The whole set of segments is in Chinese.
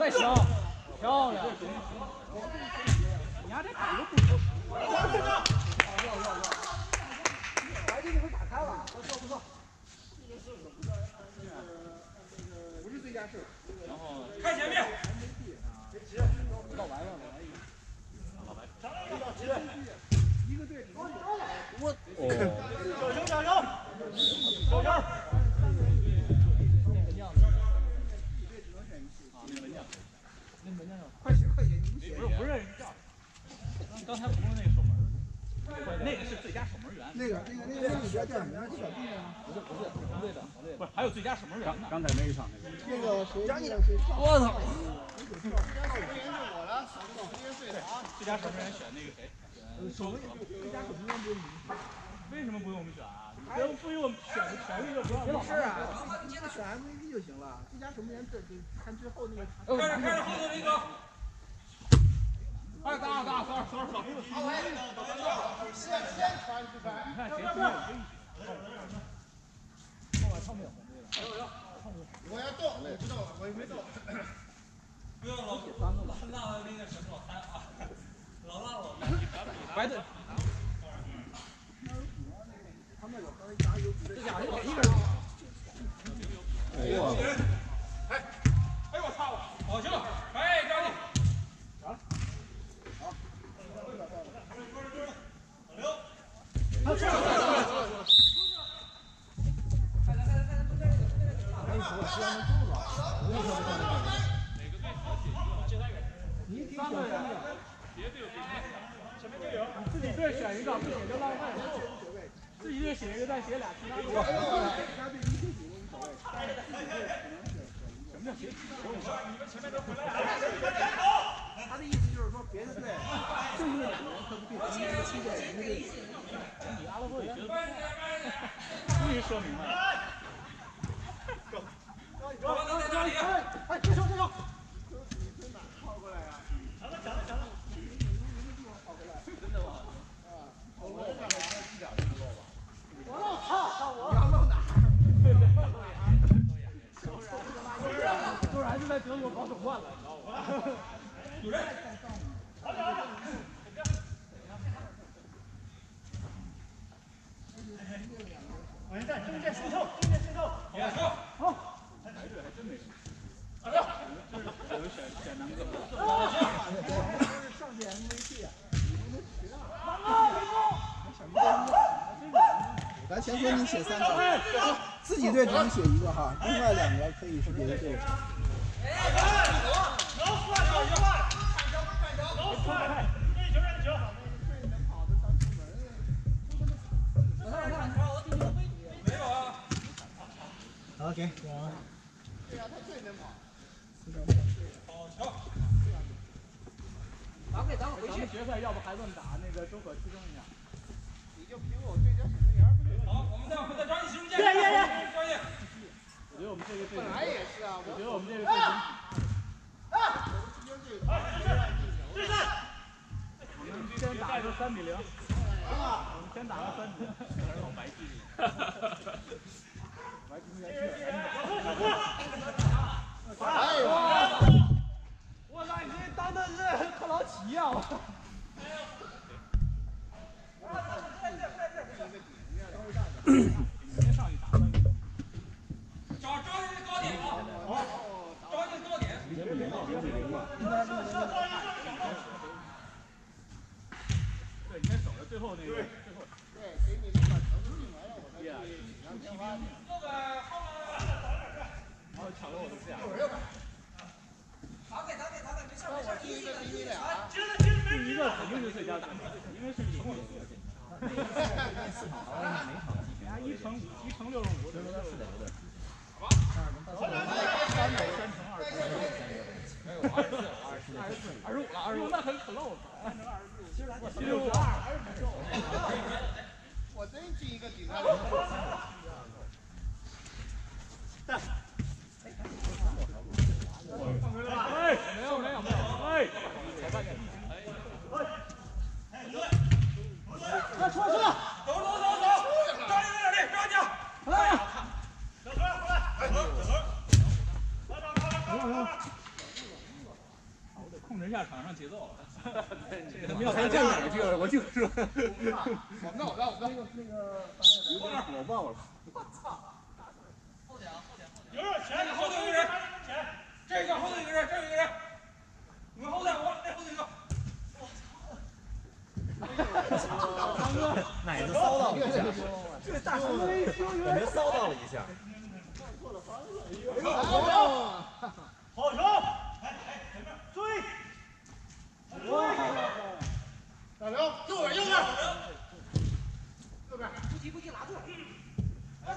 再行，漂亮。你家这打的不错。白这个打开了，不错不错。不是最佳射手。然后看前面。到完了，来一个。老白。一个队。我哦。小球小球。小球。刚才不是那个守门。那个是最佳守门员。那个那个那个那个叫什么？小弟吗？不是不是，红队的。不是，还有最佳守门员呢。刚才那一场那个。那个谁？谁？我操！最佳守门员选那个谁？守门员最佳守门员不是你。为什么不用我们选啊？不用不用我们选的权利就不要。不是啊，选 MVP 就行了。最佳守门员这这看最后那个。开始开始后头那个。哎，打打打，手手手。先先传不传？你看谁出来可以选。后来上面有红队的。有有。我要动，我知道，我也没动。不要老那那个什么老三啊，老辣老白队。他们有刚加油，这家伙就给一个人。哇！哎，哎我操！好球！哎，抓紧。好。好。老刘。开来开来开来，都在这个都在这个。哎，我希望能中了。我也说不上。你挺想的。别队有前面就有。你自己队选一个，不写就浪费。自己就写一个，再写俩，其他的。什么叫写？你们前面都回来了。他的意思就是说，别的队就因为两个人，他不对同一个期待一个队。你阿拉伯也觉得，终于说明白。高高在哪里？哎，接球接球。跑过来呀！抢了抢了抢了！真的吗？啊，我我看着一点都不漏吧？我。漏操！我要漏哪？突然就在德国搞总冠了，你知道吗？主任。好球！完蛋，中间伸手，中间伸手。点球。好。白队还真没什么。好球！这有选选南哥。上届 MVP 啊！咱先说你写三个，自己队只能写一个哈，另外两个可以是别的队。好，给。对呀，他最能跑。好球！咱给咱们回去决赛，要不还问打那个周可提升一下？你就凭我最佳耶耶耶！抓紧。我觉得我们这个队本来也是啊，我觉得我们这个队整体。试试。我们先打个三比零。我们先打个三比零。老白弟弟。白弟弟。哎呦！我操，你这当的是克劳奇呀！我。因为是零比零。四场好像每场一乘一乘六十五，对。好吧。三乘三乘二乘没有二十四，二十四，二十四，二十五了，二十五那很二十四，其实六十二还是不够。我真进一个。哎，没有没有没有，哎，裁判点。快出来出来！走走走走，抓紧点力，抓紧！来，小何回来，小何小何，快点快点快点快点！一下场上节奏才这样去了，我就说。我们我们我们那个有点火爆了。我操！后点啊后点后点。有人前，后头有个人，前，这个后头有个人，这有一个人。你们后点，我那后头一个。奶子骚到了一下，这大叔感觉骚到了一下。好球！哎哎，前面追！追！大刘，右边右边。右边。不急不急，拉住。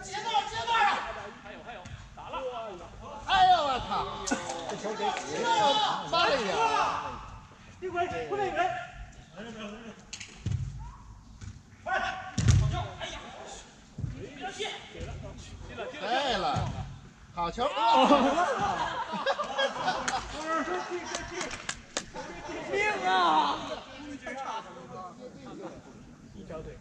接到接到了。还有还有，打了。哎呦我操！这球给给发了一点。一回，不那回。快！好球！哎呀！别着急。对了，好球！命啊！一条腿。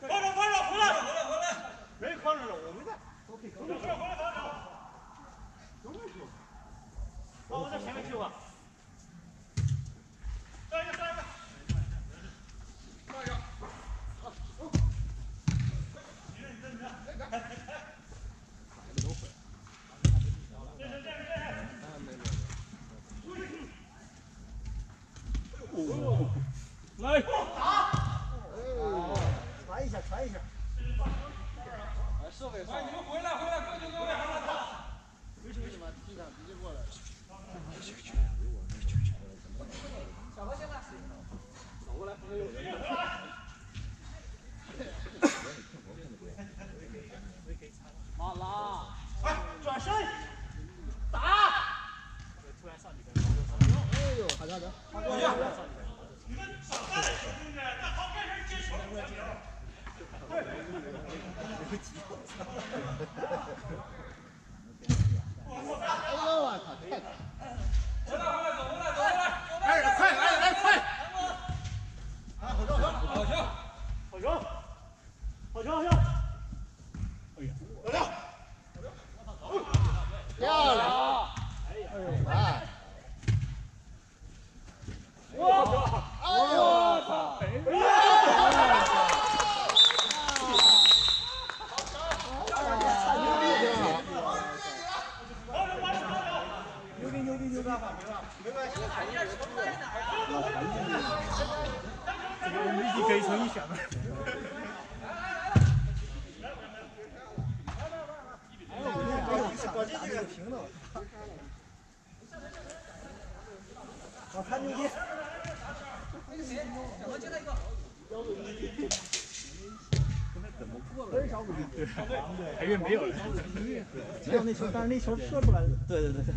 快点快点回来回来回来！没框着了，我没在。回来回来回来！好，我在前面去吧。上一个上一个。上一个。来。传一下，传一下。设备上。你们回来回来，各就各位，好了好。为什么地上直接过来？小何现在。走过来，旁边有人。好了。快转身，打！突然上几个。哎呦，好家伙！哎呀！你们少干点，兄弟，那好干人接球。哎呦我操！太回来回来走回来走回来。哎，快来来快！好球好球好球好球好球好球！哎呀，有料！漂亮！哎呦哎！哇！哎呦我操！牛逼牛逼牛逼！立即给成一选了。我这个平了。我看牛逼。小何接他一个。很少不离对，还以为没有了。只有那球，但是那球射出来了。对对对对。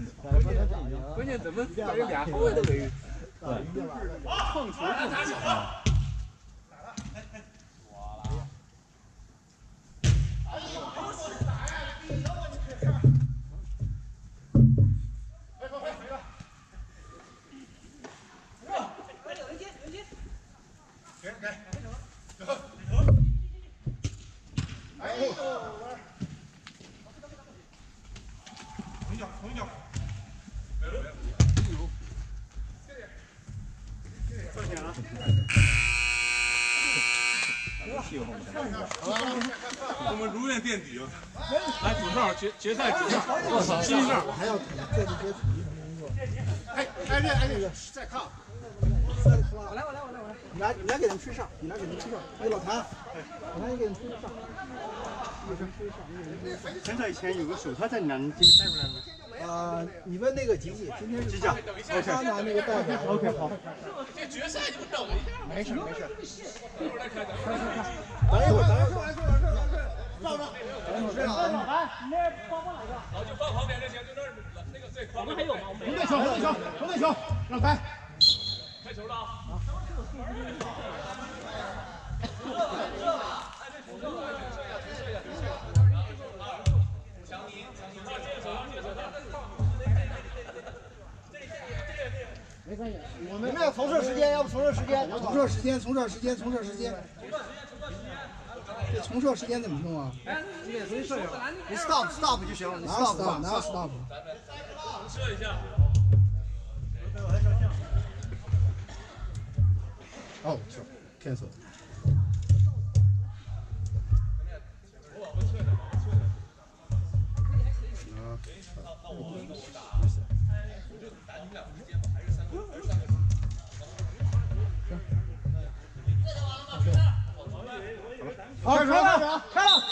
关键怎么感觉俩后卫都给碰球就行。同脚同脚。我们如愿垫底了。来主哨决决赛主哨，我操，新哨。还要在这些体育上工作。哎哎这哎这个再看。我来我来我来我来。你来你来给他们吹哨，你来给他们吹哨。哎，老谭，老谭你给他们吹哨。很早以前有个手套在你那，你今天带回来了吗？啊，你问那个吉吉，今天是吉他拿那个袋子。OK，好。这决赛你们等一下。没事。没事。一会儿再开咱等一会儿，等一会儿。完事。完事。完事，上上。等一会儿，等一会儿。你那帮帮哪个？好，就放旁边就行，就那儿那个对，旁边还有吗？红队球，红队球，红队球，让开。开球了啊！没关系，我们要从这时间，要不从这时间，从这时间，从这时间，从这时间。重设时间怎么弄啊？哎，这个重新设一下。你 stop stop 就行了。你 stop stop 哪有 stop？设一下。哦，cancel。好，开了，开了。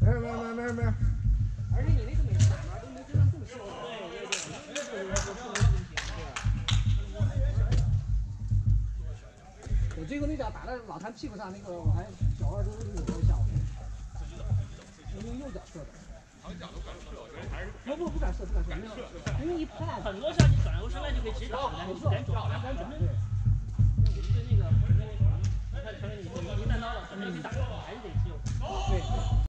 没事没事没事没事。我最后那脚打在老谭屁股上，那个我还脚腕都扭了一下。我用右脚射的。不不不敢射，不敢射，没有，因为一拍很多时候你转过身来就可以直接打，你不敢转，不敢转。对那个，你看前面你你一弹刀了，前面没打，还是得救。对。